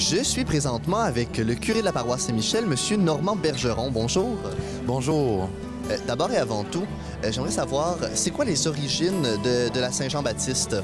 Je suis présentement avec le curé de la paroisse Saint-Michel, Monsieur Normand Bergeron. Bonjour. Bonjour. Euh, D'abord et avant tout, euh, j'aimerais savoir, c'est quoi les origines de, de la Saint-Jean-Baptiste?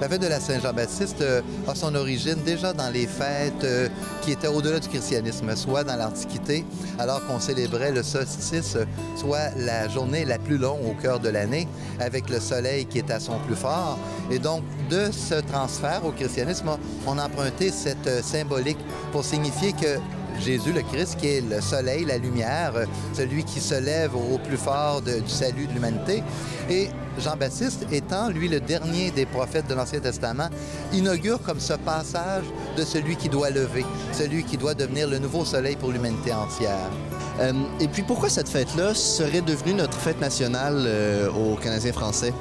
La fête de la Saint-Jean-Baptiste euh, a son origine déjà dans les fêtes euh, qui étaient au-delà du christianisme, soit dans l'Antiquité, alors qu'on célébrait le solstice, soit la journée la plus longue au cœur de l'année, avec le soleil qui est à son plus fort. Et donc, de ce transfert au christianisme, on a emprunté cette euh, symbolique pour signifier que Jésus le Christ, qui est le soleil, la lumière, celui qui se lève au plus fort du salut de l'humanité. Et Jean-Baptiste, étant lui le dernier des prophètes de l'Ancien Testament, inaugure comme ce passage de celui qui doit lever, celui qui doit devenir le nouveau soleil pour l'humanité entière. Euh, et puis pourquoi cette fête-là serait devenue notre fête nationale euh, aux Canadiens français?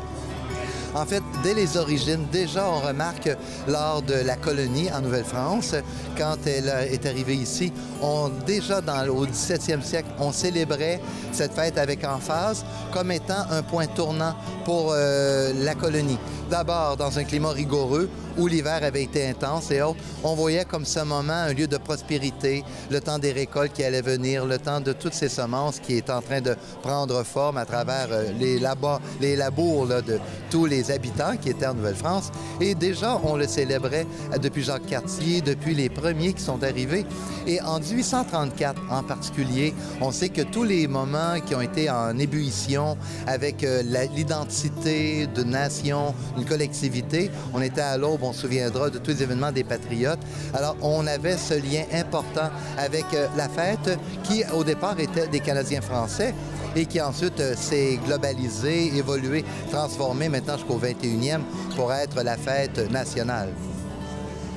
En fait, dès les origines, déjà, on remarque lors de la colonie en Nouvelle-France, quand elle a- est arrivée ici, on, déjà au 17e siècle, on célébrait cette fête avec emphase comme étant un point tournant pour euh, la colonie. D'abord, dans un climat rigoureux où l'hiver avait été intense et autres, on voyait comme ce moment un lieu de prospérité, le temps des récoltes qui allait venir, le temps de toutes ces semences qui est en train de prendre forme à travers euh, les, labo- les labours de tous les habitants qui étaient en Nouvelle-France. Et déjà, on le célébrait depuis Jacques Cartier, depuis les premiers qui sont arrivés. Et en 1834 en particulier, on sait que tous les moments qui ont été en ébullition avec euh, l'identité de nation, une collectivité, on était à l'aube, on se souviendra de tous les événements des Patriotes. Alors, on avait ce lien important avec euh, la fête qui, au départ, était des Canadiens français et qui ensuite euh, s'est globalisé, évolué, transformé maintenant jusqu'au 21e pour être la fête nationale.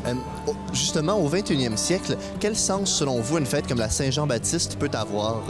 Euh, au- justement, au 21e siècle, quel sens, selon vous, une fête comme la Saint-Jean-Baptiste peut avoir?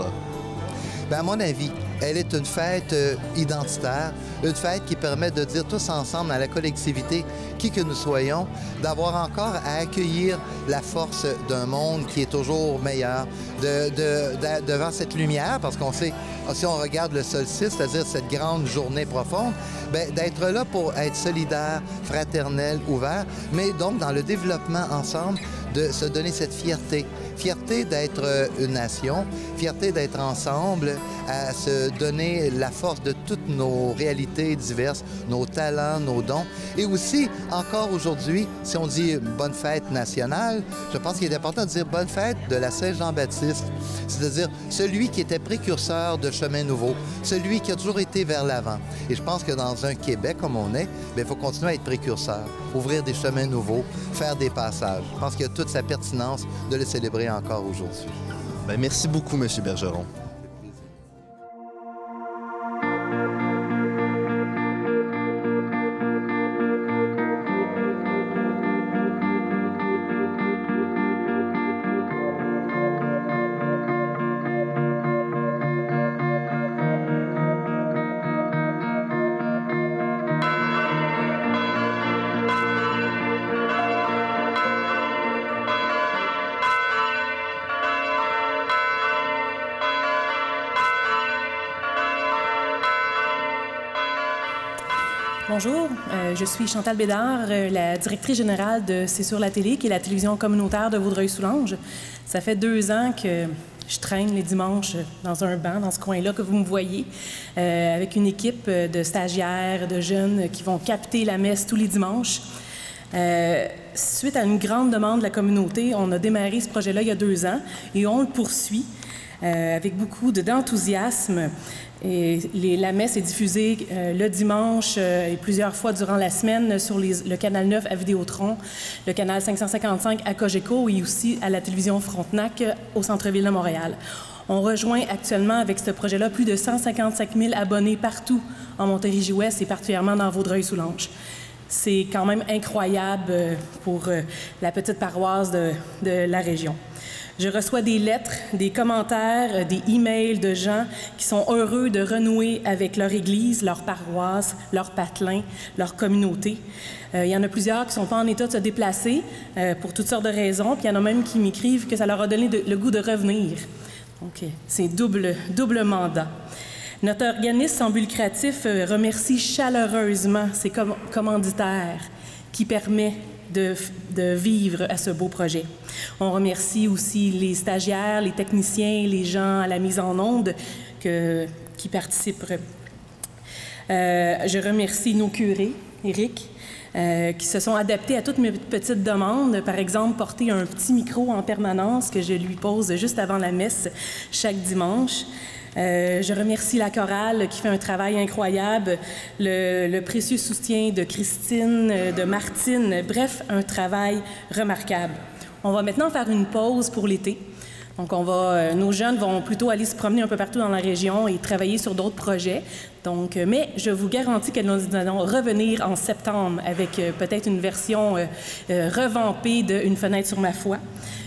Ben, à mon avis, elle est une fête euh, identitaire, une fête qui permet de dire tous ensemble, dans la collectivité, qui que nous soyons, d'avoir encore à accueillir la force d'un monde qui est toujours meilleur, de, de- de- devant cette lumière, parce qu'on sait, si on regarde le solstice, c'est-à-dire cette grande journée profonde, ben, d'être là pour être solidaire, fraternel, ouvert, mais donc dans le développement ensemble, de se donner cette fierté. Fierté d'être une nation, fierté d'être ensemble, à se donner la force de toutes nos réalités diverses, nos talents, nos dons. Et aussi, encore aujourd'hui, si on dit bonne fête nationale, je pense qu'il est important de dire bonne fête de la Saint-Jean-Baptiste, c'est-à-dire celui qui était précurseur de chemin nouveau, celui qui a toujours été vers l'avant. Et je pense que dans un Québec comme on est, ben, il faut continuer à être précurseur, ouvrir des chemins nouveaux, faire des passages. Je pense qu'il y a toute sa pertinence de le célébrer encore aujourd'hui. Ben, merci beaucoup, Monsieur Bergeron. Je suis Chantal Bédard, euh, la directrice générale de C'est sur la télé, qui est la télévision communautaire de Vaudreuil-Soulanges. Ça fait deux ans que je traîne les dimanches dans un banc, dans ce coin-là que vous me voyez, euh, avec une équipe de stagiaires, de jeunes qui vont capter la messe tous les dimanches. Euh, suite à une grande demande de la communauté, on a démarré ce projet-là il y a deux ans et on le poursuit avec beaucoup de- d'enthousiasme. Et la messe est diffusée euh, le dimanche euh, et plusieurs fois durant la semaine sur le canal 9 à Vidéotron, le canal 555 à Cogeco et aussi à la télévision Frontenac euh, au centre-ville de Montréal. On rejoint actuellement avec ce projet-là plus de 155 000 abonnés partout en Montérégie-Ouest et particulièrement dans Vaudreuil-Soulanges. C'est quand même incroyable pour la petite paroisse de la région. Je reçois des lettres, des commentaires, euh, des emails de gens qui sont heureux de renouer avec leur église, leur paroisse, leur patelin, leur communauté. Euh, il y en a plusieurs qui sont pas en état de se déplacer euh, pour toutes sortes de raisons, puis il y en a même qui m'écrivent que ça leur a donné le goût de revenir. Donc, c'est double, double mandat. Notre organisme sans but remercie chaleureusement ses com- commanditaires qui permet de, vivre à ce beau projet. On remercie aussi les stagiaires, les techniciens, les gens à la mise en onde qui participent. Euh, je remercie nos curés, Eric, euh, qui se sont adaptés à toutes mes petites demandes. Par exemple, porter un petit micro en permanence que je lui pose juste avant la messe chaque dimanche. Euh, je remercie la chorale qui fait un travail incroyable, le, précieux soutien de Christine, de Martine, bref, un travail remarquable. On va maintenant faire une pause pour l'été. Donc, on va, euh, nos jeunes vont plutôt aller se promener un peu partout dans la région et travailler sur d'autres projets. Donc, euh, mais je vous garantis que nous allons revenir en septembre avec euh, peut-être une version revampée de Une fenêtre sur ma foi.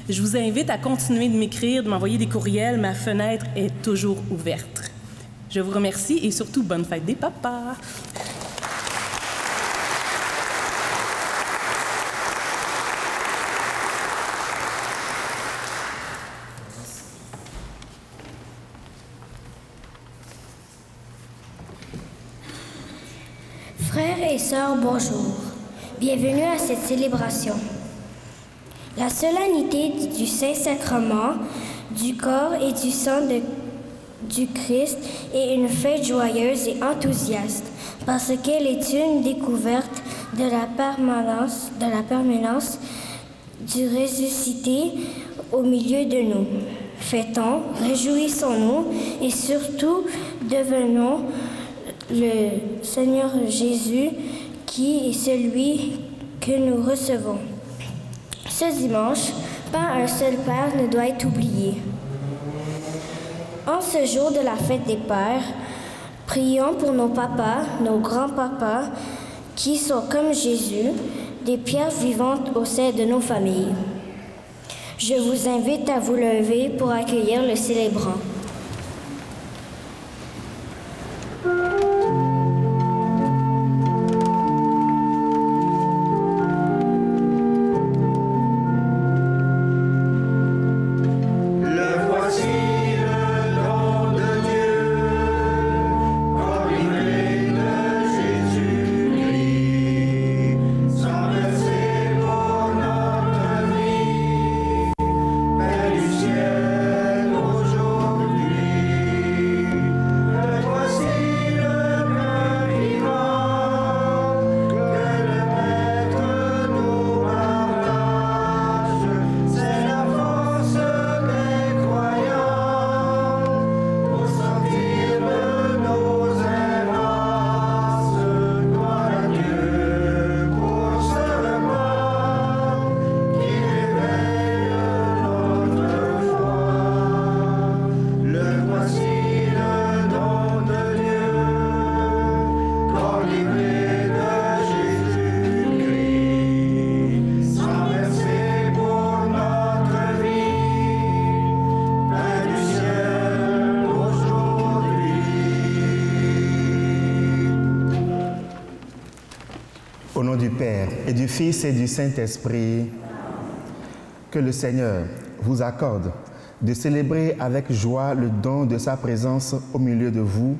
Je vous invite à continuer de m'écrire, de m'envoyer des courriels. Ma fenêtre est toujours ouverte. Je vous remercie et surtout bonne fête des papas. Frères et sœurs, bonjour. Bienvenue à cette célébration. La solennité du Saint-Sacrement, du corps et du sang du Christ est une fête joyeuse et enthousiaste parce qu'elle est une découverte de la permanence, de la permanence du ressuscité au milieu de nous. Fêtons, réjouissons-nous et surtout devenons le Seigneur Jésus qui est celui que nous recevons. Ce dimanche, pas un seul père ne doit être oublié. En ce jour de la fête des pères, prions pour nos papas, nos grands-papas, qui sont comme Jésus, des pierres vivantes au sein de nos familles. Je vous invite à vous lever pour accueillir le célébrant. Du Fils et du Saint-Esprit, que le Seigneur vous accorde de célébrer avec joie le don de sa présence au milieu de vous,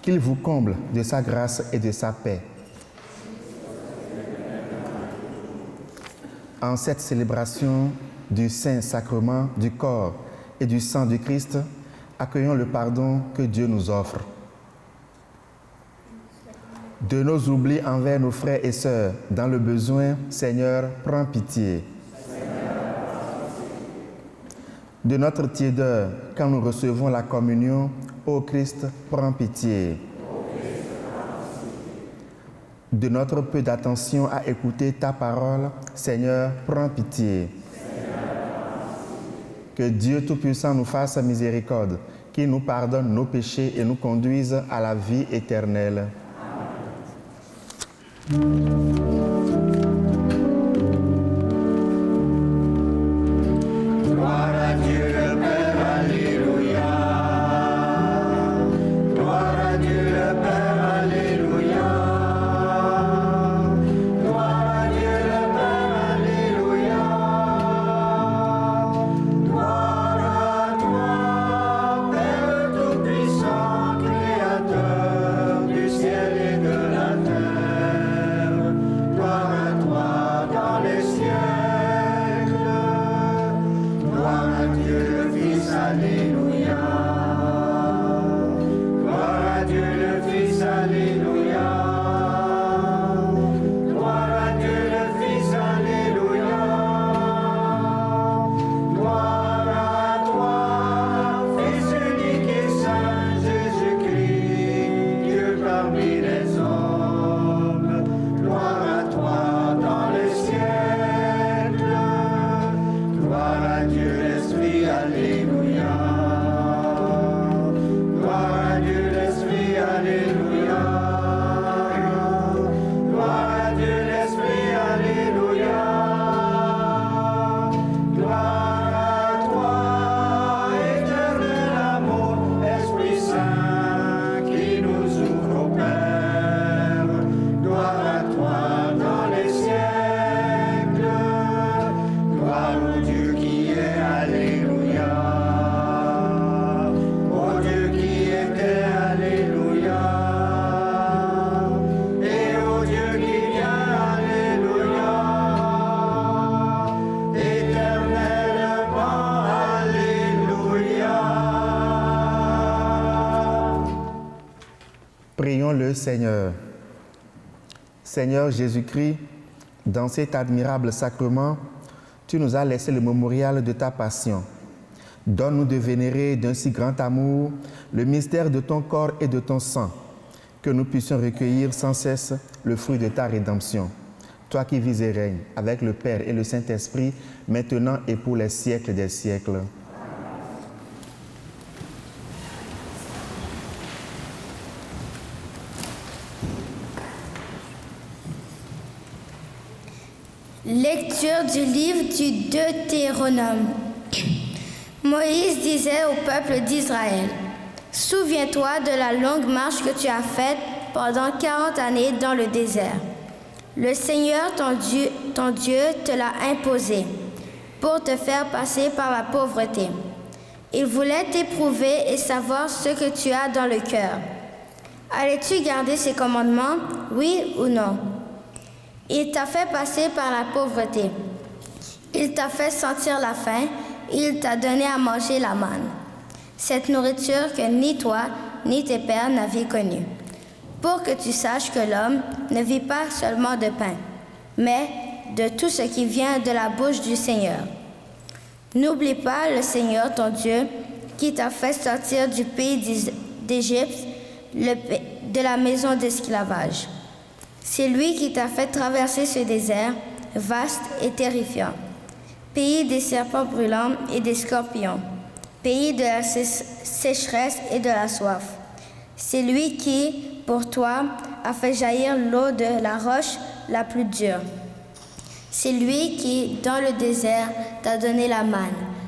qu'il vous comble de sa grâce et de sa paix. En cette célébration du Saint-Sacrement du corps et du sang du Christ, accueillons le pardon que Dieu nous offre de nos oublis envers nos frères et sœurs dans le besoin, Seigneur, prends pitié. De notre tiédeur, quand nous recevons la communion, ô Christ, prends pitié. De notre peu d'attention à écouter ta parole, Seigneur, prends pitié. Que Dieu Tout-Puissant nous fasse miséricorde, qu'il nous pardonne nos péchés et nous conduise à la vie éternelle. Thank you. Prions le Seigneur. Seigneur Jésus-Christ, dans cet admirable sacrement, tu nous as laissé le mémorial de ta passion. Donne-nous de vénérer d'un si grand amour le mystère de ton corps et de ton sang, que nous puissions recueillir sans cesse le fruit de ta rédemption. Toi qui vis et règnes avec le Père et le Saint-Esprit, maintenant et pour les siècles des siècles. Du livre du Deutéronome. Moïse disait au peuple d'Israël, Souviens-toi de la longue marche que tu as faite pendant 40 années dans le désert. Le Seigneur, ton Dieu, ton Dieu te l'a imposé pour te faire passer par la pauvreté. Il voulait t'éprouver et savoir ce que tu as dans le cœur. Allais-tu garder ses commandements, oui ou non? Il t'a fait passer par la pauvreté. Il t'a fait sentir la faim. Il t'a donné à manger la manne. Cette nourriture que ni toi ni tes pères n'avaient connue. Pour que tu saches que l'homme ne vit pas seulement de pain, mais de tout ce qui vient de la bouche du Seigneur. N'oublie pas le Seigneur ton Dieu qui t'a fait sortir du pays d'Égypte, de la maison d'esclavage. C'est lui qui t'a fait traverser ce désert vaste et terrifiant, pays des serpents brûlants et des scorpions, pays de la sécheresse et de la soif. C'est lui qui, pour toi, a fait jaillir l'eau de la roche la plus dure. C'est lui qui, dans le désert, t'a donné la manne,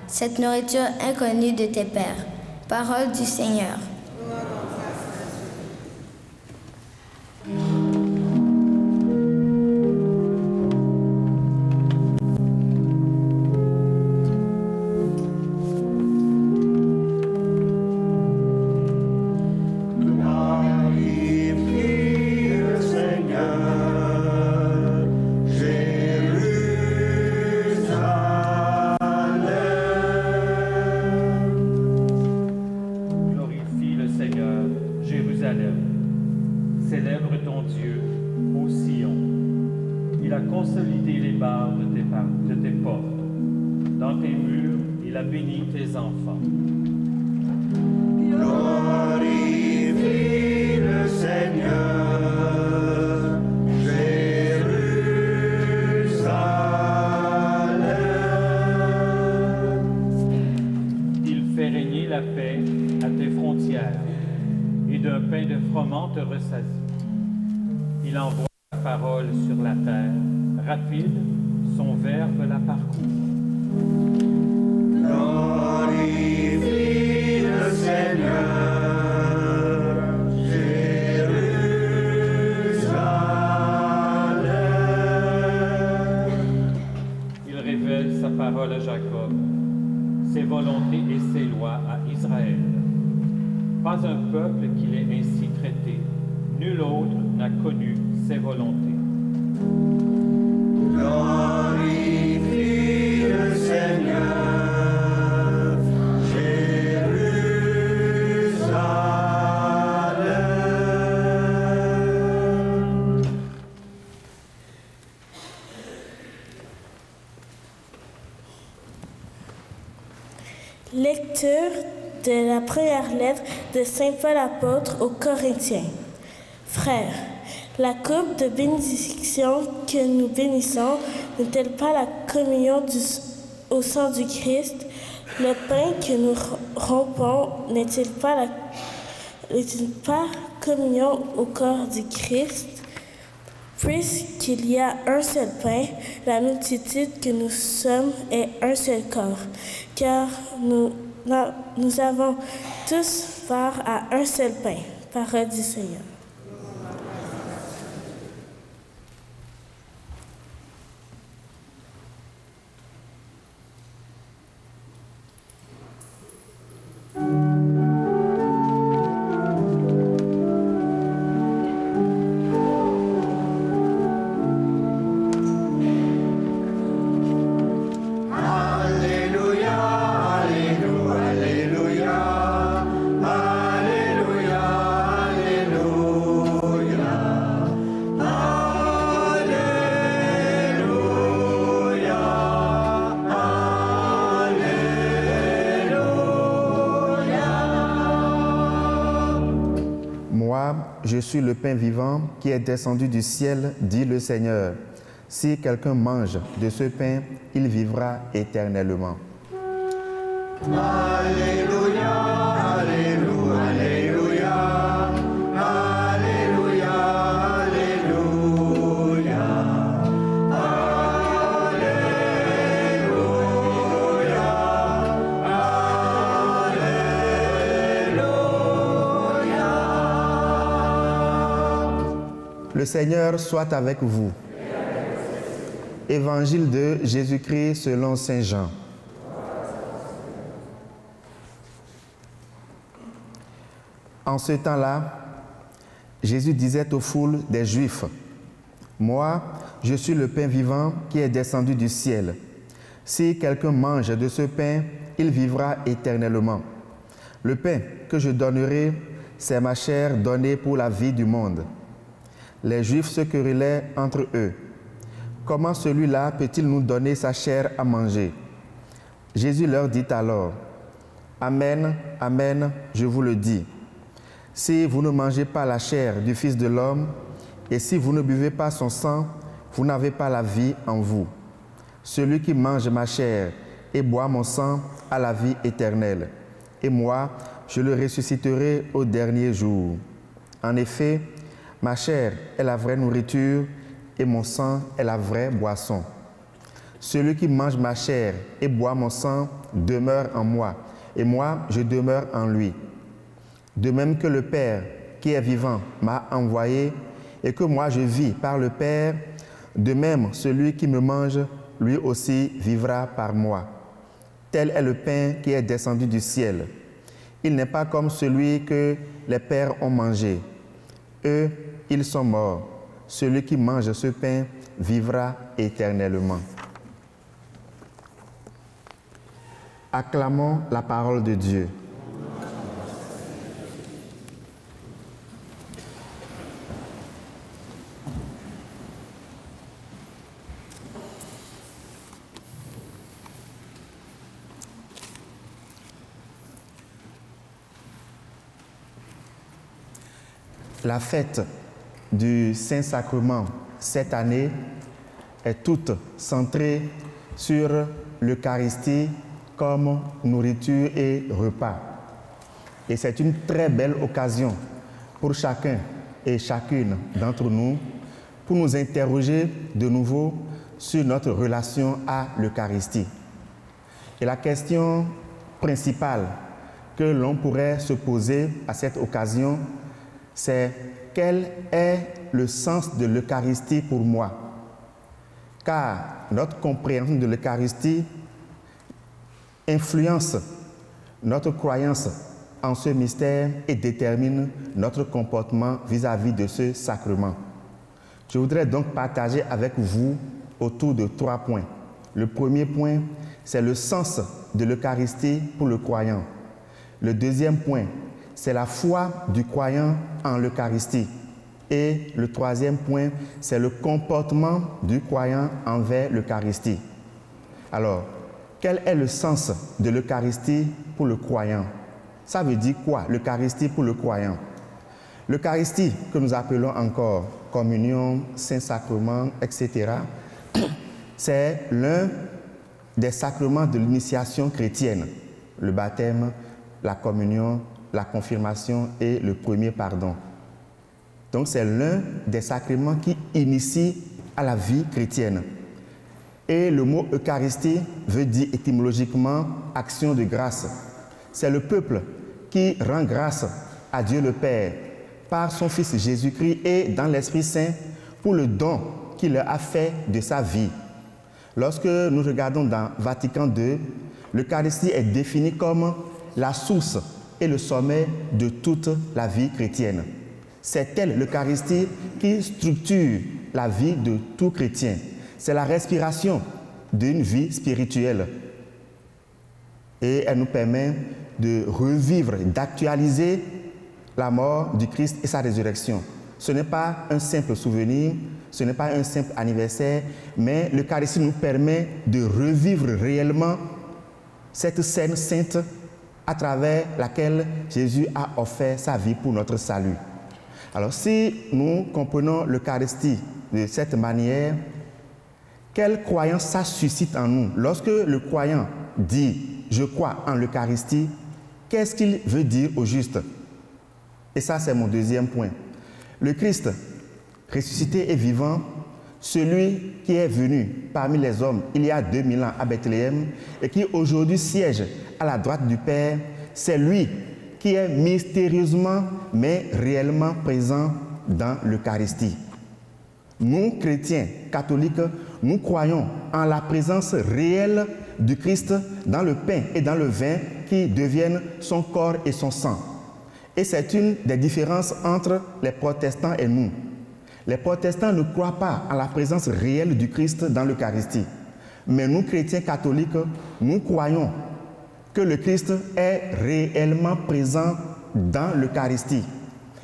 cette nourriture inconnue de tes pères. Parole du Seigneur. De la première lettre de Saint Paul apôtre aux Corinthiens. Frères, la coupe de bénédiction que nous bénissons n'est-elle pas la communion au sang du Christ? Le pain que nous rompons n'est-il pas la pas communion au corps du Christ? Puisqu'il y a un seul pain, la multitude que nous sommes est un seul corps, car nous nous avons tous part à un seul pain. Du Seigneur. Le pain vivant qui est descendu du ciel, dit le Seigneur. Si quelqu'un mange de ce pain, il vivra éternellement. Le Seigneur soit avec vous. Évangile de Jésus-Christ selon Saint Jean. En ce temps-là, Jésus disait aux foules des Juifs, Moi, je suis le pain vivant qui est descendu du ciel. Si quelqu'un mange de ce pain, il vivra éternellement. Le pain que je donnerai, c'est ma chair donnée pour la vie du monde. Les Juifs se querellaient entre eux. Comment celui-là peut-il nous donner sa chair à manger? Jésus leur dit alors, Amen, Amen, je vous le dis. Si vous ne mangez pas la chair du Fils de l'homme, et si vous ne buvez pas son sang, vous n'avez pas la vie en vous. Celui qui mange ma chair et boit mon sang a la vie éternelle, et moi, je le ressusciterai au dernier jour. En effet, ma chair est la vraie nourriture et mon sang est la vraie boisson. Celui qui mange ma chair et boit mon sang demeure en moi, et moi, je demeure en lui. De même que le Père qui est vivant m'a envoyé et que moi je vis par le Père, de même celui qui me mange, lui aussi vivra par moi. Tel est le pain qui est descendu du ciel. Il n'est pas comme celui que les pères ont mangé. Ils sont morts. Celui qui mange ce pain vivra éternellement. Acclamons la parole de Dieu. La fête du Saint-Sacrement cette année est toute centrée sur l'Eucharistie comme nourriture et repas. Et c'est une très belle occasion pour chacun et chacune d'entre nous pour nous interroger de nouveau sur notre relation à l'Eucharistie. Et la question principale que l'on pourrait se poser à cette occasion, c'est quel est le sens de l'Eucharistie pour moi Car notre compréhension de l'Eucharistie influence notre croyance en ce mystère et détermine notre comportement vis-à-vis de ce sacrement. Je voudrais donc partager avec vous autour de trois points. Le premier point, c'est le sens de l'Eucharistie pour le croyant. Le deuxième point, c'est la foi du croyant en l'Eucharistie. Et le troisième point, c'est le comportement du croyant envers l'Eucharistie. Alors, quel est le sens de l'Eucharistie pour le croyant? Ça veut dire quoi, l'Eucharistie pour le croyant? L'Eucharistie, que nous appelons encore communion, Saint-Sacrement, etc., c'est l'un des sacrements de l'initiation chrétienne, le baptême, la communion, la confirmation et le premier pardon. Donc c'est l'un des sacrements qui initie à la vie chrétienne. Et le mot Eucharistie veut dire étymologiquement action de grâce. C'est le peuple qui rend grâce à Dieu le Père par son Fils Jésus-Christ et dans l'Esprit Saint pour le don qu'il leur a fait de sa vie. Lorsque nous regardons dans Vatican II, l'Eucharistie est définie comme la source et le sommet de toute la vie chrétienne. C'est elle, l'Eucharistie, qui structure la vie de tout chrétien. C'est la respiration d'une vie spirituelle. Et elle nous permet de revivre, d'actualiser la mort du Christ et sa résurrection. Ce n'est pas un simple souvenir, ce n'est pas un simple anniversaire, mais l'Eucharistie nous permet de revivre réellement cette scène sainte à travers laquelle Jésus a offert sa vie pour notre salut. Alors si nous comprenons l'Eucharistie de cette manière, quelle croyance ça suscite en nous? Lorsque le croyant dit je crois en l'Eucharistie, qu'est-ce qu'il veut dire au juste? Et ça, c'est mon deuxième point. Le Christ, ressuscité et vivant, celui qui est venu parmi les hommes il y a 2000 ans à Bethléem et qui aujourd'hui siège à la droite du Père, c'est lui qui est mystérieusement mais réellement présent dans l'Eucharistie. Nous, chrétiens catholiques, nous croyons en la présence réelle du Christ dans le pain et dans le vin qui deviennent son corps et son sang. Et c'est une des différences entre les protestants et nous. Les protestants ne croient pas en la présence réelle du Christ dans l'Eucharistie. Mais nous, chrétiens catholiques, nous croyons que le Christ est réellement présent dans l'Eucharistie.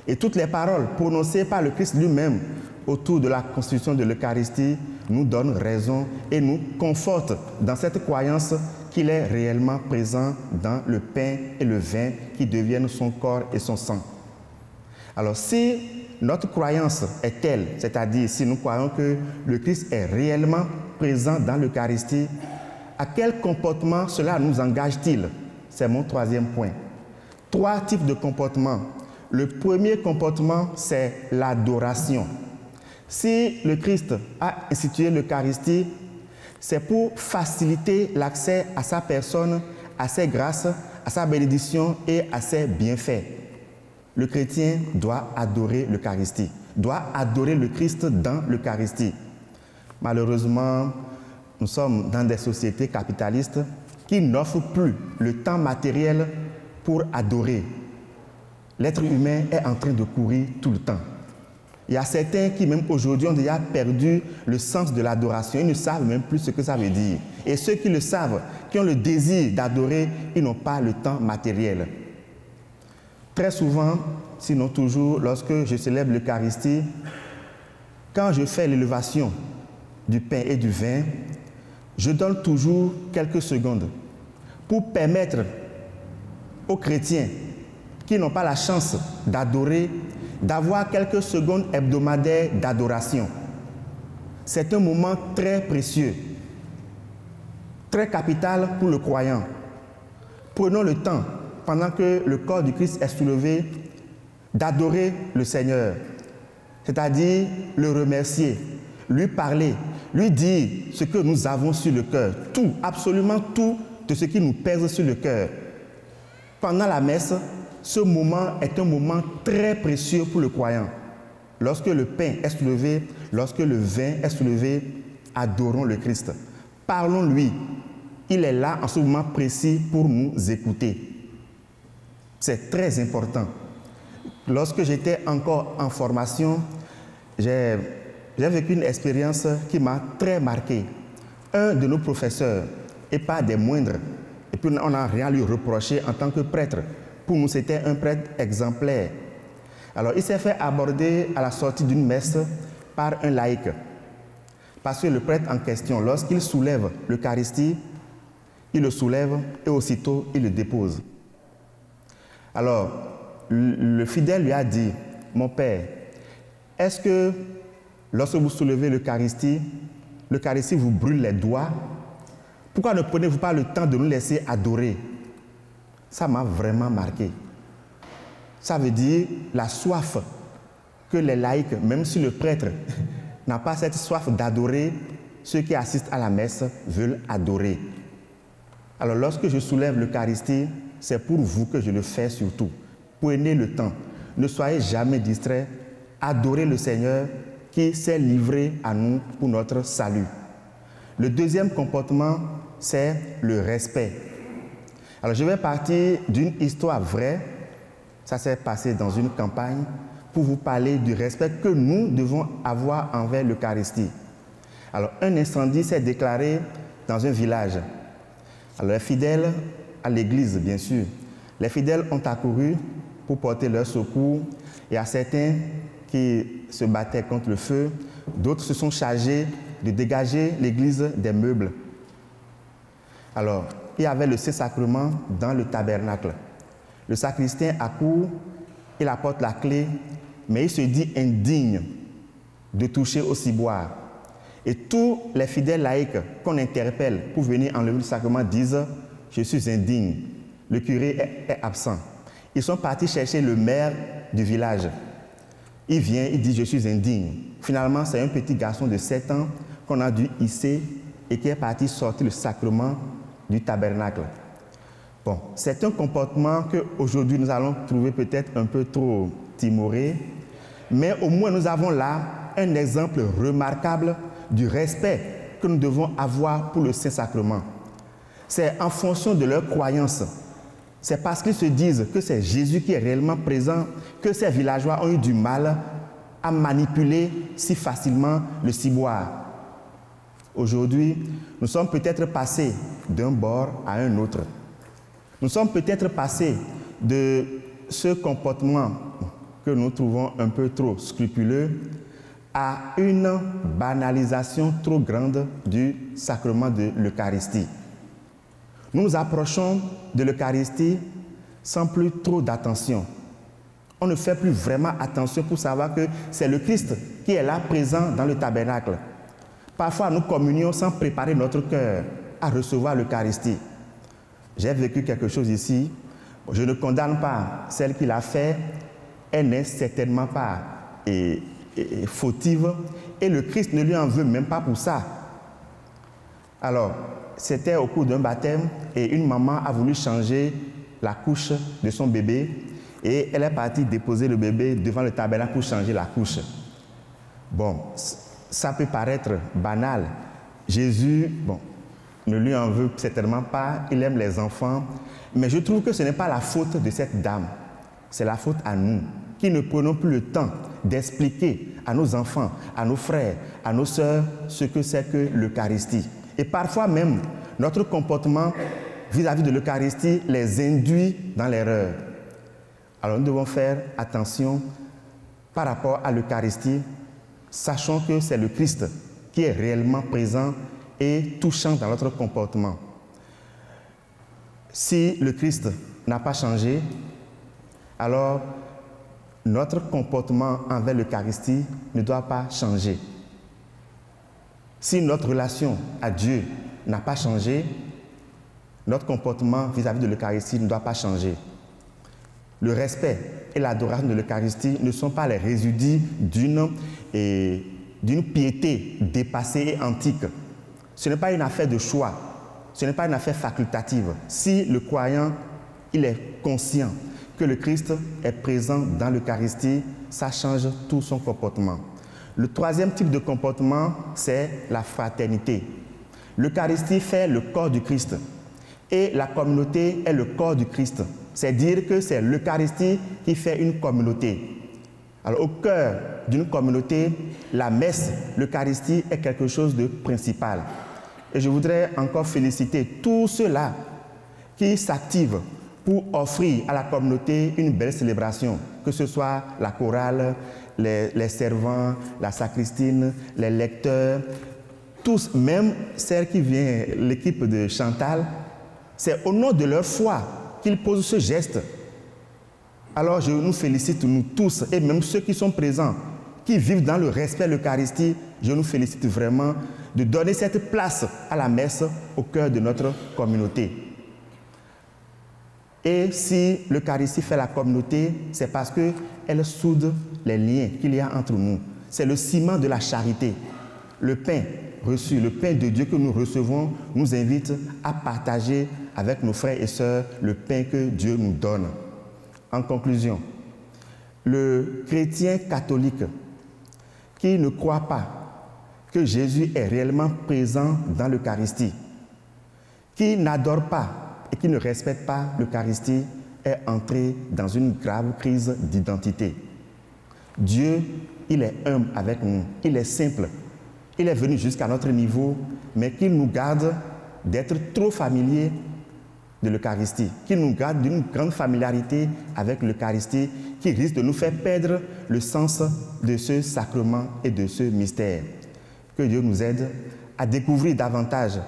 Et toutes les paroles prononcées par le Christ lui-même autour de la constitution de l'Eucharistie nous donnent raison et nous confortent dans cette croyance qu'il est réellement présent dans le pain et le vin qui deviennent son corps et son sang. Alors si notre croyance est telle, c'est-à-dire si nous croyons que le Christ est réellement présent dans l'Eucharistie, à quel comportement cela nous engage-t-il? C'est mon troisième point. Trois types de comportements. Le premier comportement, c'est l'adoration. Si le Christ a institué l'Eucharistie, c'est pour faciliter l'accès à sa personne, à ses grâces, à sa bénédiction et à ses bienfaits le chrétien doit adorer l'Eucharistie, doit adorer le Christ dans l'Eucharistie. Malheureusement, nous sommes dans des sociétés capitalistes qui n'offrent plus le temps matériel pour adorer. L'être humain est en train de courir tout le temps. Il y a certains qui, même aujourd'hui, ont déjà perdu le sens de l'adoration. Ils ne savent même plus ce que ça veut dire. Et ceux qui le savent, qui ont le désir d'adorer, ils n'ont pas le temps matériel. Très souvent, sinon toujours, lorsque je célèbre l'Eucharistie, quand je fais l'élévation du pain et du vin, je donne toujours quelques secondes pour permettre aux chrétiens qui n'ont pas la chance d'adorer, d'avoir quelques secondes hebdomadaires d'adoration. C'est un moment très précieux, très capital pour le croyant. Prenons le temps pendant que le corps du Christ est soulevé, d'adorer le Seigneur, c'est-à-dire le remercier, lui parler, lui dire ce que nous avons sur le cœur, tout, absolument tout de ce qui nous pèse sur le cœur. Pendant la messe, ce moment est un moment très précieux pour le croyant. Lorsque le pain est soulevé, lorsque le vin est soulevé, adorons le Christ. Parlons-lui. Il est là en ce moment précis pour nous écouter. C'est très important. Lorsque j'étais encore en formation, j'ai vécu une expérience qui m'a très marqué. Un de nos professeurs, et pas des moindres, et puis on n'a rien lui reproché en tant que prêtre. Pour nous, c'était un prêtre exemplaire. Alors, il s'est fait aborder à la sortie d'une messe par un laïc. Parce que le prêtre en question, lorsqu'il soulève l'Eucharistie, il le soulève et aussitôt il le dépose. Alors, le fidèle lui a dit, mon père, est-ce que lorsque vous soulevez l'Eucharistie, l'Eucharistie vous brûle les doigts Pourquoi ne prenez-vous pas le temps de nous laisser adorer? Ça m'a vraiment marqué. Ça veut dire la soif que les laïcs, même si le prêtre n'a pas cette soif d'adorer, ceux qui assistent à la messe veulent adorer. Alors lorsque je soulève l'Eucharistie, c'est pour vous que je le fais surtout. Prenez le temps. Ne soyez jamais distraits. Adorez le Seigneur qui s'est livré à nous pour notre salut. Le deuxième comportement, c'est le respect. Alors je vais partir d'une histoire vraie. Ça s'est passé dans une campagne pour vous parler du respect que nous devons avoir envers l'Eucharistie. Alors un incendie s'est déclaré dans un village. Alors les fidèles à l'église, bien sûr. Les fidèles ont accouru pour porter leur secours. Y a certains qui se battaient contre le feu, d'autres se sont chargés de dégager l'église des meubles. Alors, il y avait le Saint-Sacrement dans le tabernacle. Le sacristain accourt, il apporte la clé, mais il se dit indigne de toucher au ciboire. Et tous les fidèles laïcs qu'on interpelle pour venir enlever le sacrement disent Je suis indigne. Le curé est, est absent. Ils sont partis chercher le maire du village. Il vient, il dit Je suis indigne. Finalement, c'est un petit garçon de 7 ans qu'on a dû hisser et qui est parti sortir le sacrement du tabernacle. Bon, c'est un comportement qu'aujourd'hui nous allons trouver peut-être un peu trop timoré, mais au moins nous avons là un exemple remarquable du respect que nous devons avoir pour le Saint-Sacrement. C'est en fonction de leur croyance. C'est parce qu'ils se disent que c'est Jésus qui est réellement présent que ces villageois ont eu du mal à manipuler si facilement le ciboire. Aujourd'hui, nous sommes peut-être passés d'un bord à un autre. Nous sommes peut-être passés de ce comportement que nous trouvons un peu trop scrupuleux à une banalisation trop grande du sacrement de l'Eucharistie. Nous nous approchons de l'Eucharistie sans plus trop d'attention. On ne fait plus vraiment attention pour savoir que c'est le Christ qui est là présent dans le tabernacle. Parfois, nous communions sans préparer notre cœur à recevoir l'Eucharistie. J'ai vécu quelque chose ici. Je ne condamne pas celle qui l'a fait. Elle n'est certainement pas fautive. Et le Christ ne lui en veut même pas pour ça. Alors, c'était au cours d'un baptême et une maman a voulu changer la couche de son bébé et elle est partie déposer le bébé devant le tabernacle pour changer la couche. Bon, ça peut paraître banal. Jésus, bon, ne lui en veut certainement pas, il aime les enfants, mais je trouve que ce n'est pas la faute de cette dame, c'est la faute à nous, qui ne prenons plus le temps d'expliquer à nos enfants, à nos frères, à nos sœurs ce que c'est que l'Eucharistie. Et parfois même, notre comportement vis-à-vis de l'Eucharistie les induit dans l'erreur. Alors nous devons faire attention par rapport à l'Eucharistie sachant que c'est le Christ qui est réellement présent et touchant dans notre comportement. Si le Christ n'a pas changé, alors notre comportement envers l'Eucharistie ne doit pas changer. Si notre relation à Dieu n'a pas changé, notre comportement vis-à-vis de l'Eucharistie ne doit pas changer. Le respect et l'adoration de l'Eucharistie ne sont pas les résidus d'une piété dépassée et antique. Ce n'est pas une affaire de choix, ce n'est pas une affaire facultative. Si le croyant, il est conscient que le Christ est présent dans l'Eucharistie, ça change tout son comportement. Le troisième type de comportement, c'est la fraternité. L'Eucharistie fait le corps du Christ et la communauté est le corps du Christ. C'est dire que c'est l'Eucharistie qui fait une communauté. Alors au cœur d'une communauté, la messe, l'Eucharistie est quelque chose de principal. Et je voudrais encore féliciter tous ceux-là qui s'activent pour offrir à la communauté une belle célébration, que ce soit la chorale, les, servants, la sacristine, les lecteurs, tous, même celle qui vient, l'équipe de Chantal, c'est au nom de leur foi qu'ils posent ce geste alors je nous félicite, nous tous, et même ceux qui sont présents, qui vivent dans le respect de l'Eucharistie, je nous félicite vraiment de donner cette place à la messe au cœur de notre communauté. Et si l'Eucharistie fait la communauté, c'est parce qu'elle soude les liens qu'il y a entre nous. C'est le ciment de la charité. Le pain reçu, le pain de Dieu que nous recevons, nous invite à partager avec nos frères et sœurs le pain que Dieu nous donne. En conclusion, le chrétien catholique qui ne croit pas que Jésus est réellement présent dans l'Eucharistie, qui n'adore pas et qui ne respecte pas l'Eucharistie, est entré dans une grave crise d'identité. Dieu, il est humble avec nous, il est simple, il est venu jusqu'à notre niveau, mais qu'il nous garde d'être trop familiers de l'Eucharistie, qui nous garde d'une grande familiarité avec l'Eucharistie, qui risque de nous faire perdre le sens de ce sacrement et de ce mystère. Que Dieu nous aide à découvrir davantage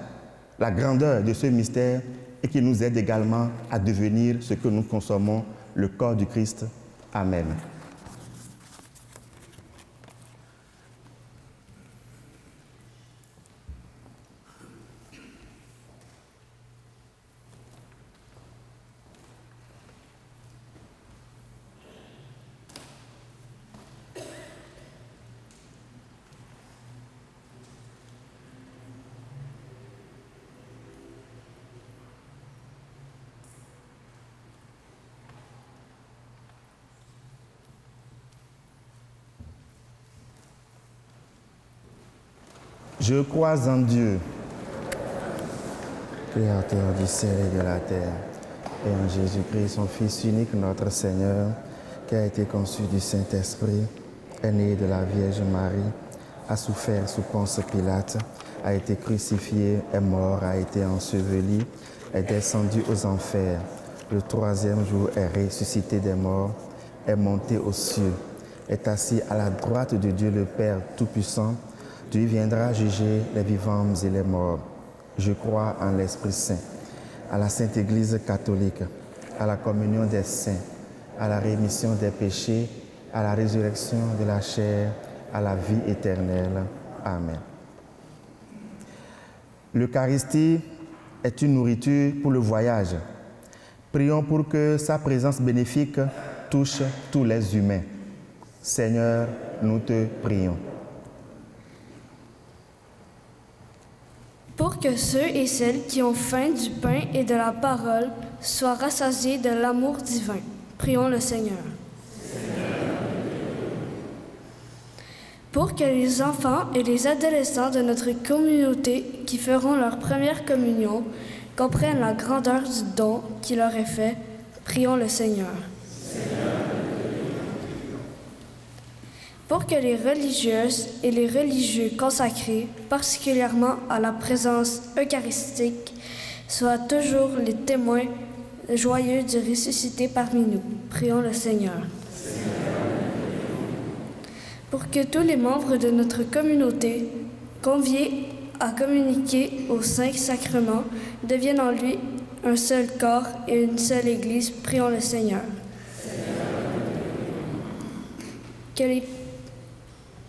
la grandeur de ce mystère et qu'il nous aide également à devenir ce que nous consommons, le corps du Christ. Amen. Je crois en Dieu, Créateur du ciel et de la terre, et en Jésus-Christ, son Fils unique, notre Seigneur, qui a été conçu du Saint-Esprit, est né de la Vierge Marie, a souffert sous Ponce Pilate, a été crucifié, est mort, a été enseveli, est descendu aux enfers. Le troisième jour est ressuscité des morts, est monté aux cieux, est assis à la droite de Dieu le Père Tout-Puissant. Dieu viendra juger les vivants et les morts. Je crois en l'Esprit Saint, à la Sainte Église catholique, à la communion des saints, à la rémission des péchés, à la résurrection de la chair, à la vie éternelle. Amen. L'Eucharistie est une nourriture pour le voyage. Prions pour que sa présence bénéfique touche tous les humains. Seigneur, nous te prions. Que ceux et celles qui ont faim du pain et de la parole soient rassasiés de l'amour divin. Prions le Seigneur. Pour que les enfants et les adolescents de notre communauté qui feront leur première communion comprennent la grandeur du don qui leur est fait, prions le Seigneur. Pour que les religieuses et les religieux consacrés, particulièrement à la présence eucharistique, soient toujours les témoins joyeux du ressuscité parmi nous, prions le Seigneur. Pour que tous les membres de notre communauté, conviés à communiquer au Saint-Sacrement, deviennent en lui un seul corps et une seule Église, prions le Seigneur.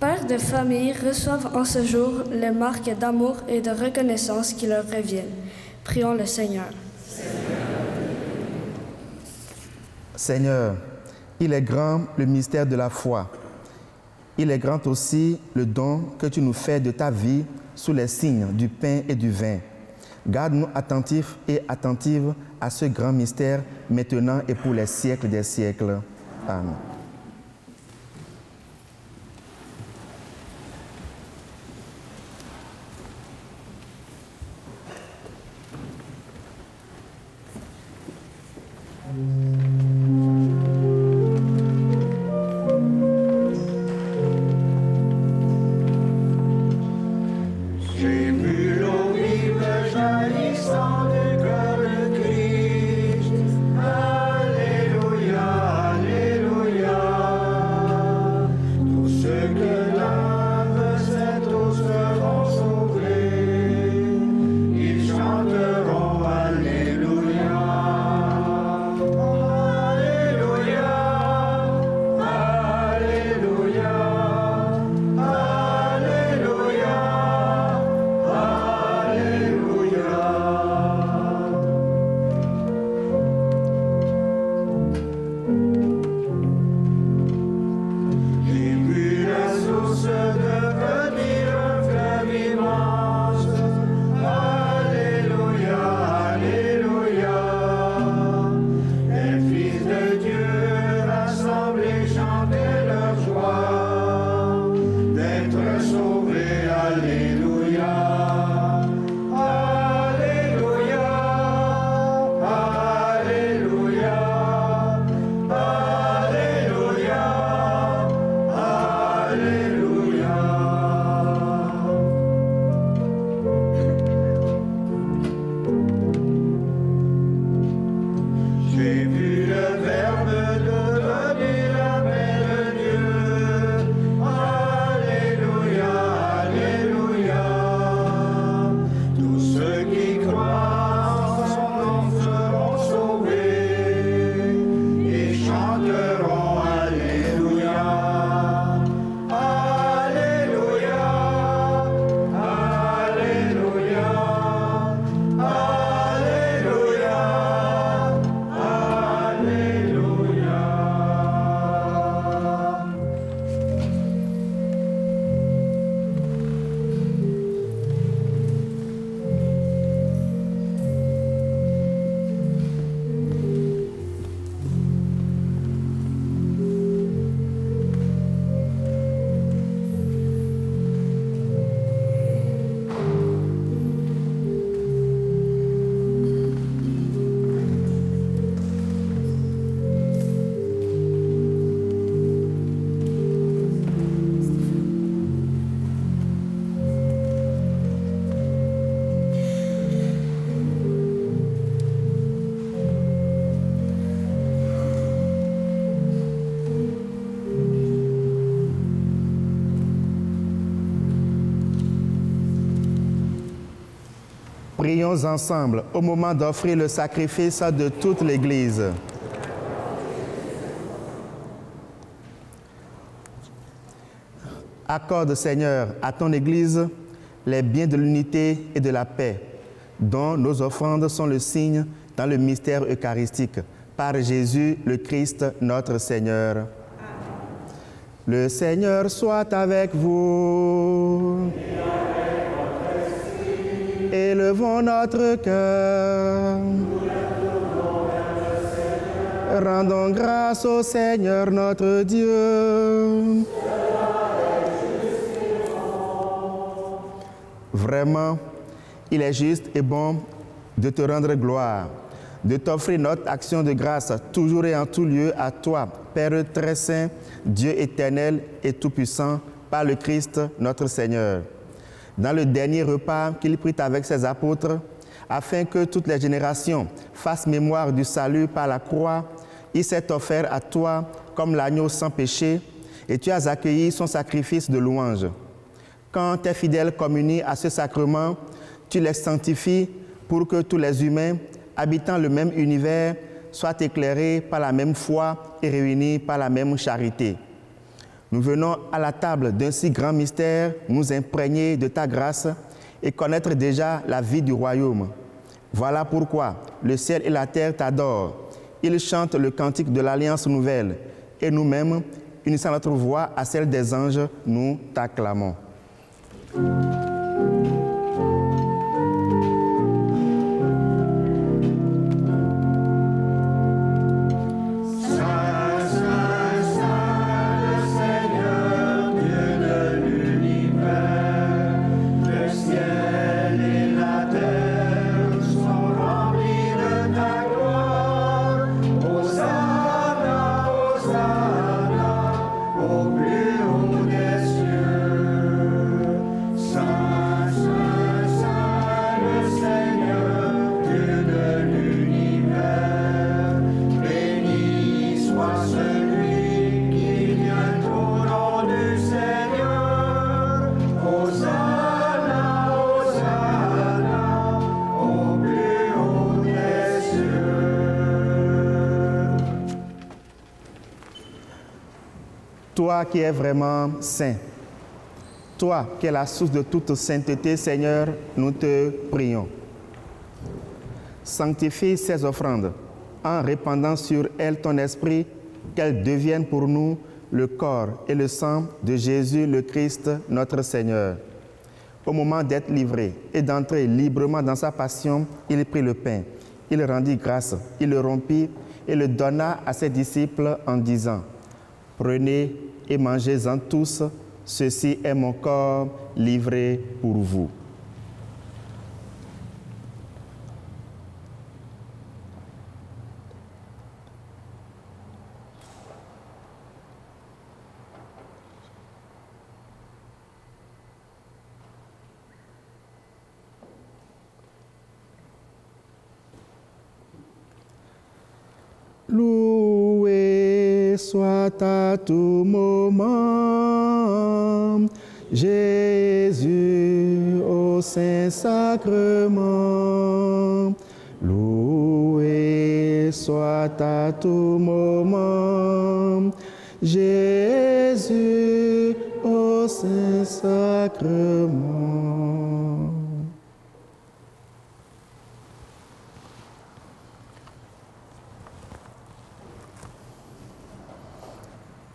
Pères de famille reçoivent en ce jour les marques d'amour et de reconnaissance qui leur reviennent. Prions le Seigneur. Seigneur, il est grand le mystère de la foi. Il est grand aussi le don que tu nous fais de ta vie sous les signes du pain et du vin. Garde-nous attentifs et attentives à ce grand mystère maintenant et pour les siècles des siècles. Amen. Prions ensemble au moment d'offrir le sacrifice de toute l'Église. Accorde, Seigneur, à ton Église les biens de l'unité et de la paix, dont nos offrandes sont le signe dans le mystère eucharistique. Par Jésus le Christ, notre Seigneur. Le Seigneur soit avec vous. Élevons notre cœur. Rendons grâce au Seigneur notre Dieu. Vraiment, il est juste et bon de te rendre gloire, de t'offrir notre action de grâce toujours et en tout lieu à toi, Père très saint, Dieu éternel et tout-puissant, par le Christ notre Seigneur. Dans le dernier repas qu'il prit avec ses apôtres, afin que toutes les générations fassent mémoire du salut par la croix, il s'est offert à toi comme l'agneau sans péché, et tu as accueilli son sacrifice de louange. Quand tes fidèles communient à ce sacrement, tu les sanctifies pour que tous les humains, habitant le même univers, soient éclairés par la même foi et réunis par la même charité. Nous venons à la table d'un si grand mystère, nous imprégner de ta grâce et connaître déjà la vie du royaume. Voilà pourquoi le ciel et la terre t'adorent. Ils chantent le cantique de l'alliance nouvelle et nous-mêmes, unissant notre voix à celle des anges, nous t'acclamons. Toi qui es vraiment saint, toi qui es la source de toute sainteté, Seigneur, nous te prions. Sanctifie ces offrandes en répandant sur elles ton esprit, qu'elles deviennent pour nous le corps et le sang de Jésus le Christ, notre Seigneur. Au moment d'être livré et d'entrer librement dans sa passion, il prit le pain, il rendit grâce, il le rompit et le donna à ses disciples en disant, Prenez et mangez-en tous, ceci est mon corps livré pour vous. Soit à tout moment Jésus au Saint-Sacrement. Loué soit à tout moment Jésus au Saint-Sacrement.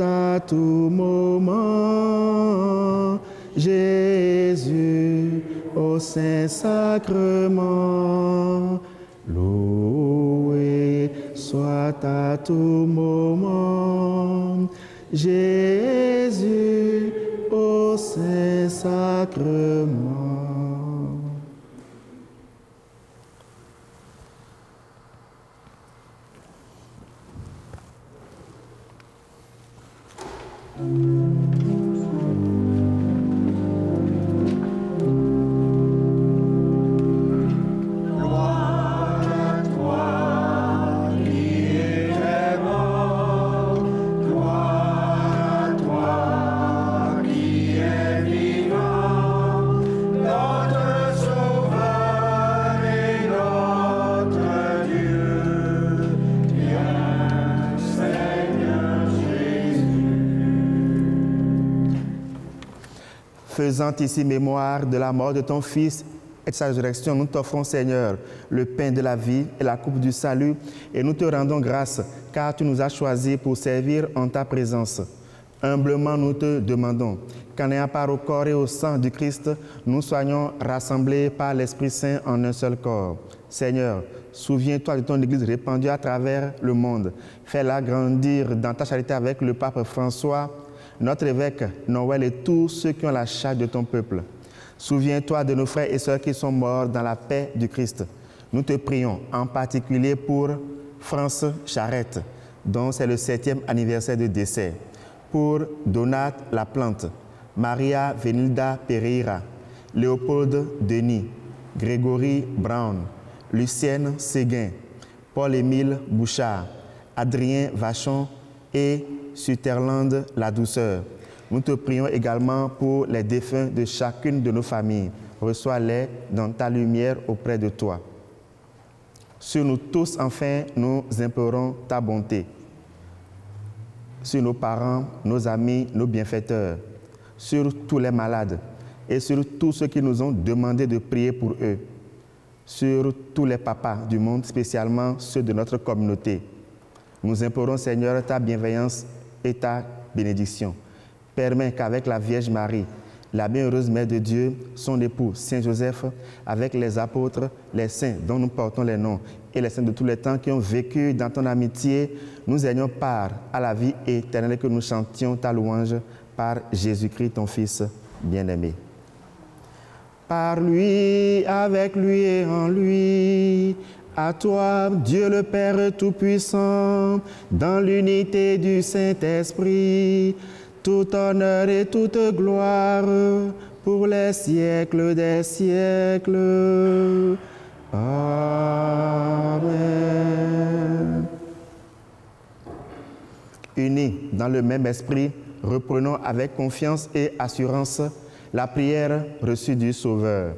à tout moment Jésus au Saint-Sacrement, loué soit à tout moment. Jésus, au Saint-Sacrement. Faisant ici mémoire de la mort de ton Fils et de sa résurrection, nous t'offrons, Seigneur, le pain de la vie et la coupe du salut, et nous te rendons grâce, car tu nous as choisis pour servir en ta présence. Humblement, nous te demandons qu'en ayant part au corps et au sang du Christ, nous soyons rassemblés par l'Esprit Saint en un seul corps. Seigneur, souviens-toi de ton Église répandue à travers le monde. Fais-la grandir dans ta charité avec le pape François, notre évêque Noël et tous ceux qui ont la charge de ton peuple. Souviens-toi de nos frères et sœurs qui sont morts dans la paix du Christ. Nous te prions en particulier pour France Charette, dont c'est le septième anniversaire de décès, pour Donat Laplante, Maria Venilda Pereira, Léopold Denis, Grégory Brown, Lucienne Séguin, Paul-Émile Bouchard, Adrien Vachon et Sutherland La Douceur. Nous te prions également pour les défunts de chacune de nos familles. Reçois-les dans ta lumière auprès de toi. Sur nous tous, enfin, nous implorons ta bonté. Sur nos parents, nos amis, nos bienfaiteurs, sur tous les malades et sur tous ceux qui nous ont demandé de prier pour eux, sur tous les papas du monde, spécialement ceux de notre communauté. Nous implorons, Seigneur, ta bienveillance et ta bénédiction. Permets qu'avec la Vierge Marie, la bienheureuse Mère de Dieu, son époux, Saint Joseph, avec les apôtres, les saints dont nous portons les noms, et les saints de tous les temps qui ont vécu dans ton amitié, nous ayons part à la vie éternelle que nous chantions ta louange par Jésus-Christ, ton Fils bien-aimé. Par lui, avec lui et en lui, à toi, Dieu le Père Tout-Puissant, dans l'unité du Saint-Esprit, tout honneur et toute gloire pour les siècles des siècles. Amen. Unis dans le même esprit, reprenons avec confiance et assurance la prière reçue du Sauveur.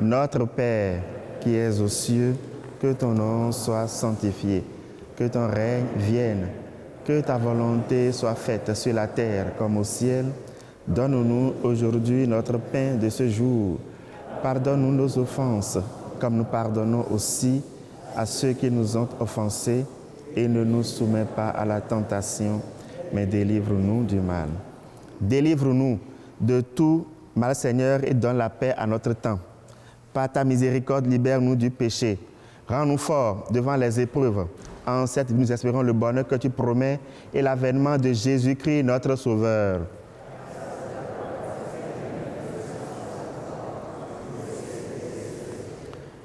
Notre Père qui es aux cieux, que ton nom soit sanctifié, que ton règne vienne, que ta volonté soit faite sur la terre comme au ciel. Donne-nous aujourd'hui notre pain de ce jour. Pardonne-nous nos offenses, comme nous pardonnons aussi à ceux qui nous ont offensés, et ne nous soumets pas à la tentation, mais délivre-nous du mal. Délivre-nous de tout mal, Seigneur, et donne la paix à notre temps. Par ta miséricorde, libère-nous du péché. Rends-nous forts devant les épreuves. En cette nous espérons le bonheur que tu promets et l'avènement de Jésus-Christ, notre Sauveur.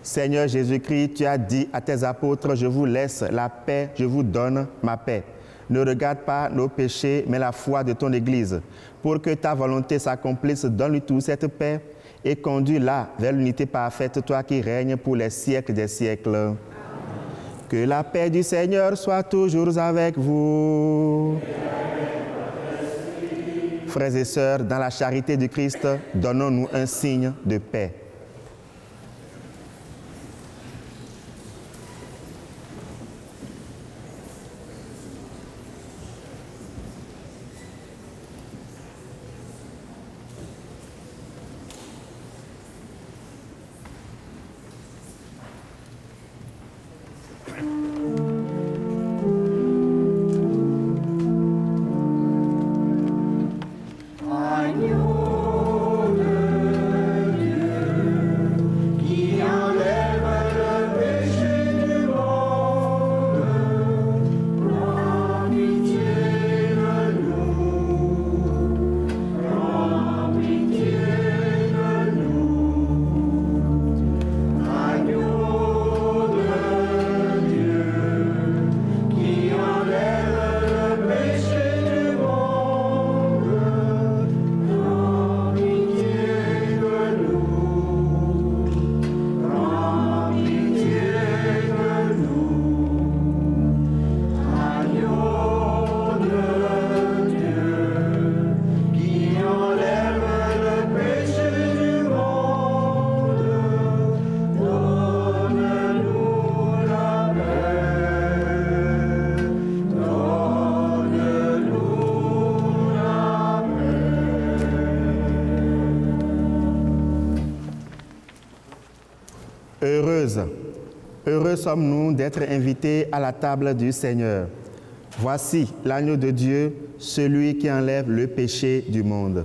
Seigneur Jésus-Christ, tu as dit à tes apôtres, je vous laisse la paix, je vous donne ma paix. Ne regarde pas nos péchés, mais la foi de ton Église. Pour que ta volonté s'accomplisse, donne-lui tout cette paix et conduis-la vers l'unité parfaite, toi qui règnes pour les siècles des siècles. Que la paix du Seigneur soit toujours avec vous. Frères et sœurs, dans la charité du Christ, donnons-nous un signe de paix. Sommes-nous d'être invités à la table du Seigneur? Voici l'agneau de Dieu, celui qui enlève le péché du monde.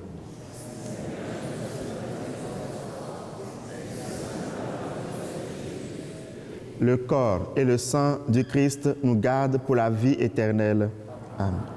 Le corps et le sang du Christ nous gardent pour la vie éternelle. Amen.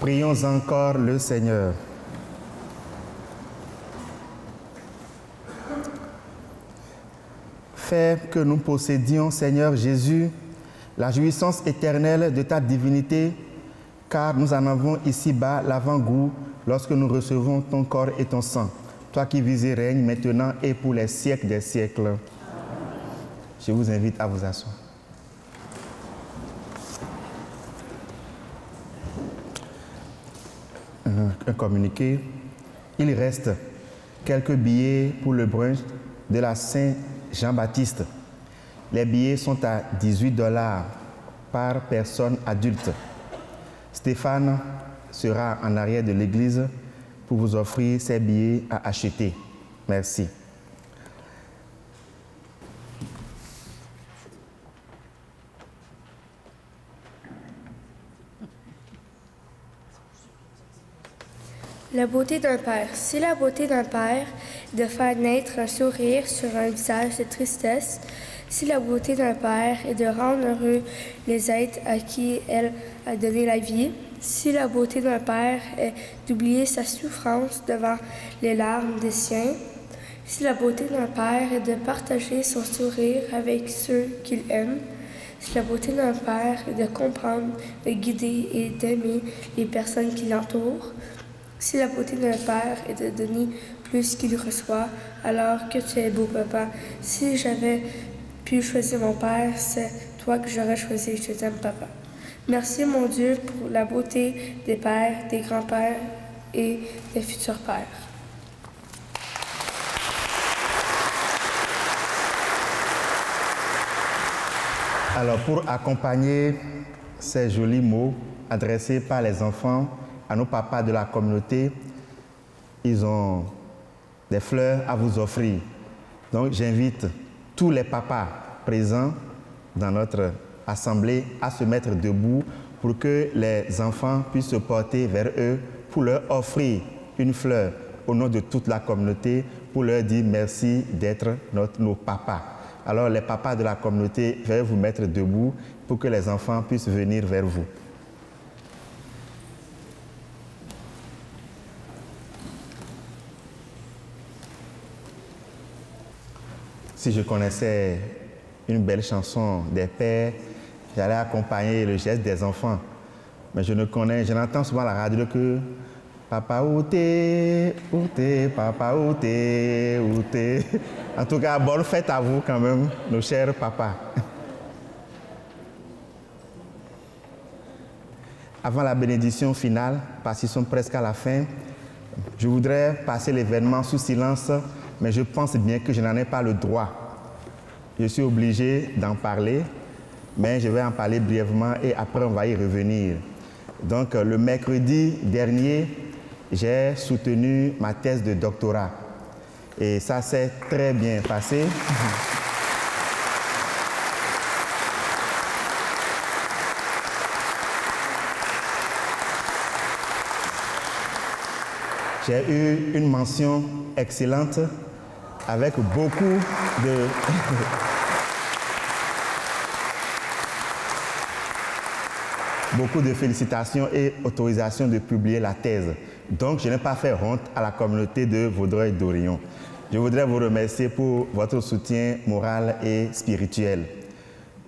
Prions encore le Seigneur. Fais que nous possédions, Seigneur Jésus, la jouissance éternelle de ta divinité, car nous en avons ici-bas l'avant-goût lorsque nous recevons ton corps et ton sang, toi qui vis et règnes maintenant et pour les siècles des siècles. Je vous invite à vous asseoir. Un communiqué. Il reste quelques billets pour le brunch de la Saint-Jean-Baptiste. Les billets sont à 18 dollars par personne adulte. Stéphane sera en arrière de l'église pour vous offrir ces billets à acheter. Merci. La beauté d'un père. Si la beauté d'un père de faire naître un sourire sur un visage de tristesse, si la beauté d'un père est de rendre heureux les êtres à qui elle a donné la vie, si la beauté d'un père est d'oublier sa souffrance devant les larmes des siens, si la beauté d'un père est de partager son sourire avec ceux qu'il aime, si la beauté d'un père est de comprendre, de guider et d'aimer les personnes qui l'entourent, si la beauté d'un père est de donner plus qu'il reçoit, alors que tu es beau papa. Si j'avais pu choisir mon père, c'est toi que j'aurais choisi. Je t'aime papa. Merci mon Dieu pour la beauté des pères, des grands-pères et des futurs pères. Alors pour accompagner ces jolis mots adressés par les enfants à nos papas de la communauté, ils ont des fleurs à vous offrir. Donc j'invite tous les papas présents dans notre assemblée à se mettre debout pour que les enfants puissent se porter vers eux pour leur offrir une fleur au nom de toute la communauté pour leur dire merci d'être nos papas. Alors les papas de la communauté, veuillez vous mettre debout pour que les enfants puissent venir vers vous. Si je connaissais une belle chanson des pères, j'allais accompagner le geste des enfants. Mais je ne connais, je n'entends souvent la radio que Papa outé, outé, papa outé, outé. En tout cas, bonne fête à vous quand même, nos chers papas. Avant la bénédiction finale, parce qu'ils sont presque à la fin, je voudrais passer l'événement sous silence, mais je pense bien que je n'en ai pas le droit. Je suis obligé d'en parler, mais je vais en parler brièvement et après on va y revenir. Donc le mercredi dernier, j'ai soutenu ma thèse de doctorat et ça s'est très bien passé. J'ai eu une mention excellente avec beaucoup de... beaucoup de félicitations et autorisations de publier la thèse. Donc, je n'ai pas fait honte à la communauté de Vaudreuil-Dorion. Je voudrais vous remercier pour votre soutien moral et spirituel.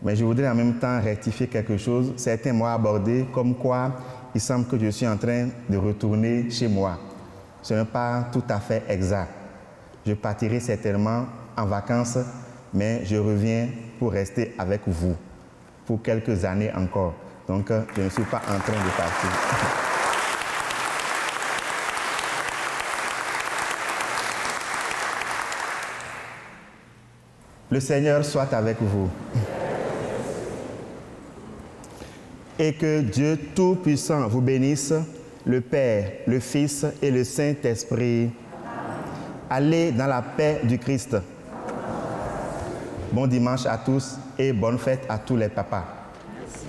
Mais je voudrais en même temps rectifier quelque chose. Certains m'ont abordé comme quoi il semble que je suis en train de retourner chez moi. Ce n'est pas tout à fait exact. Je partirai certainement en vacances, mais je reviens pour rester avec vous pour quelques années encore. Donc, je ne suis pas en train de partir. Le Seigneur soit avec vous. Et que Dieu Tout-Puissant vous bénisse, le Père, le Fils et le Saint-Esprit. Allez dans la paix du Christ. Bon dimanche à tous et bonne fête à tous les papas. Merci.